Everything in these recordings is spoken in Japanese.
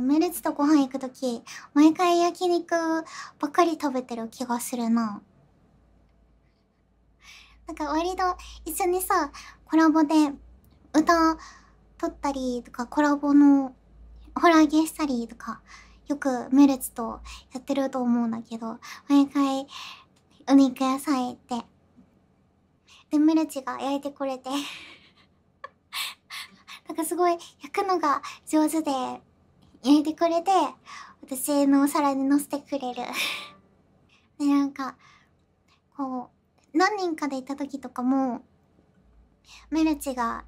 メルツとご飯行くとき、毎回焼肉ばっかり食べてる気がするな。なんか割と一緒にさ、コラボで歌撮ったりとか、コラボのホラーゲしたりとか、よくメルツとやってると思うんだけど、毎回お肉屋さん行って、で、メルチが焼いてくれて なんかすごい焼くのが上手で焼いてくれて、私のお皿に乗せてくれる。で、なんか、こう、何人かで行った時とかも、メルチが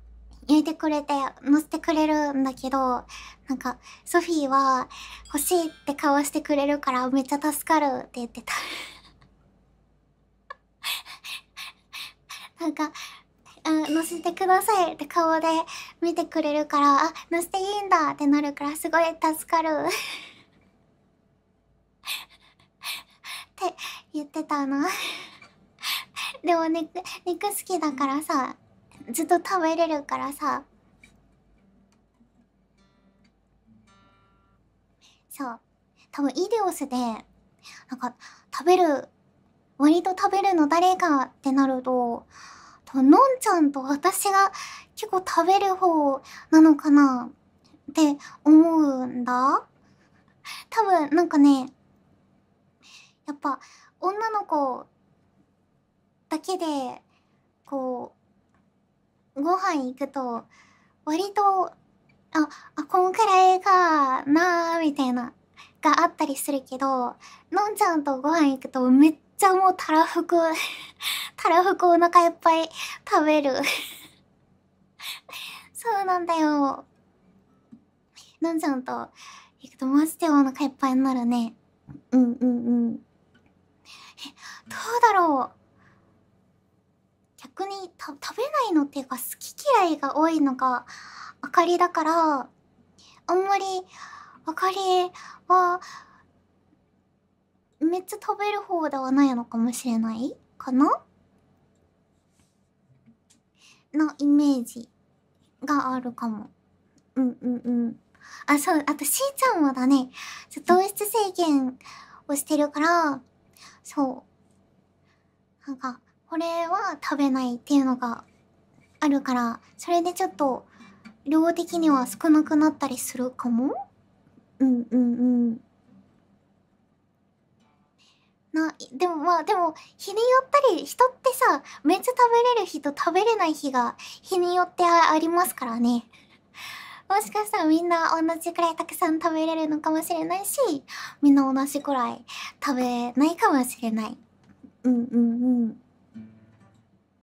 焼いてくれて乗せてくれるんだけど、なんか、ソフィーは欲しいって顔してくれるからめっちゃ助かるって言ってた。なんか、あ、乗せてくださいって顔で見てくれるから、あ、乗せていいんだってなるからすごい助かる って言ってたな でも肉、肉好きだからさ、ずっと食べれるからさ。そう。多分イデオスで、なんか、食べる、割と食べるの誰かってなると、のんちゃんと私が結構食べる方なのかな？って思うんだ。多分なんかね、やっぱ女の子だけでこうご飯行くと割とあ、あ、こんくらいかなーみたいながあったりするけど、のんちゃんとご飯行くとめっちゃもうたらふくたらふくお腹いっぱい食べる そうなんだよ。のんちゃんと行くとマジでお腹いっぱいになるね。うんうんうん。え、どうだろう。逆にた食べないのっていうか好き嫌いが多いのがあかりだから、あんまりあかりはめっちゃ食べる方ではないのかもしれないかなのイメージがあるかも。うんうんうん。あ、そう、あとしーちゃんはだね、糖質制限をしてるから、そう。なんか、これは食べないっていうのがあるから、それでちょっと、量的には少なくなったりするかも？うんうんうん。な、でもまあでも、日によったり、人ってさ、めっちゃ食べれる日と食べれない日が日によってありますからね。もしかしたらみんな同じくらいたくさん食べれるのかもしれないし、みんな同じくらい食べないかもしれない。うんうんうん。